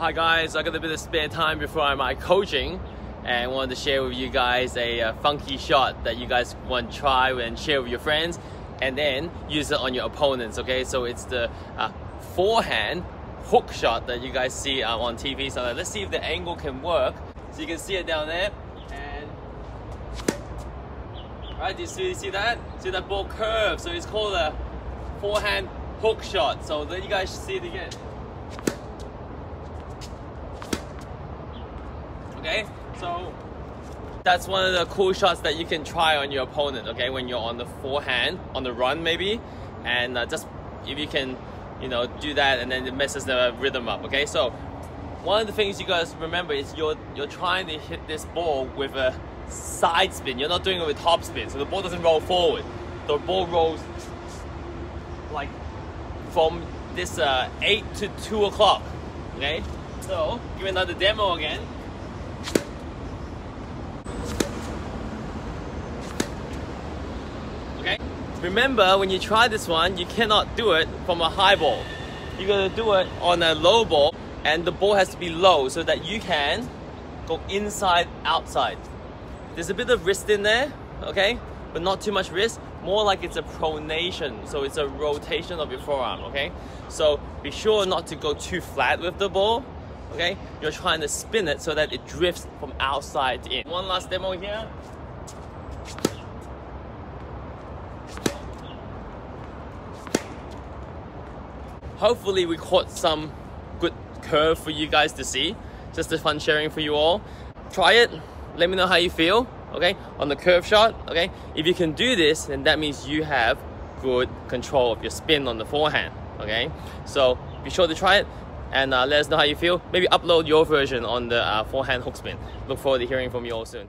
Hi guys, I got a bit of spare time before my coaching and wanted to share with you guys a, uh, funky shot that you guys want to try and share with your friends and then use it on your opponents, okay? So it's the uh, forehand hook shot that you guys see uh, on TV. So let's see if the angle can work. So you can see it down there and right, do you see, see that? See that ball curve? So it's called a forehand hook shot. So let you guys see it again. okay? So that's one of the cool shots that you can try on your opponent, okay? When you're on the forehand, on the run maybe, and uh, just if you can, you know, do that and then it messes the rhythm up, okay? So one of the things you guys remember is you're you're trying to hit this ball with a side spin. You're not doing it with top spin, so the ball doesn't roll forward. The ball rolls like from this uh, 8 to 2 o'clock, okay? So give me another demo again. Okay? Remember, when you try this one, you cannot do it from a high ball. You gotta do it on a low ball, and the ball has to be low so that you can go inside, outside. There's a bit of wrist in there, okay? But not too much wrist, more like it's a pronation, so it's a rotation of your forearm, okay? So be sure not to go too flat with the ball, okay? You're trying to spin it so that it drifts from outside in. One last demo here. Hopefully we caught some good curve for you guys to see. Just a fun sharing for you all. Try it, let me know how you feel, okay? On the curve shot, okay? If you can do this, then that means you have good control of your spin on the forehand, okay? So be sure to try it and uh, let us know how you feel. Maybe upload your version on the uh, forehand hook spin. Look forward to hearing from you all soon.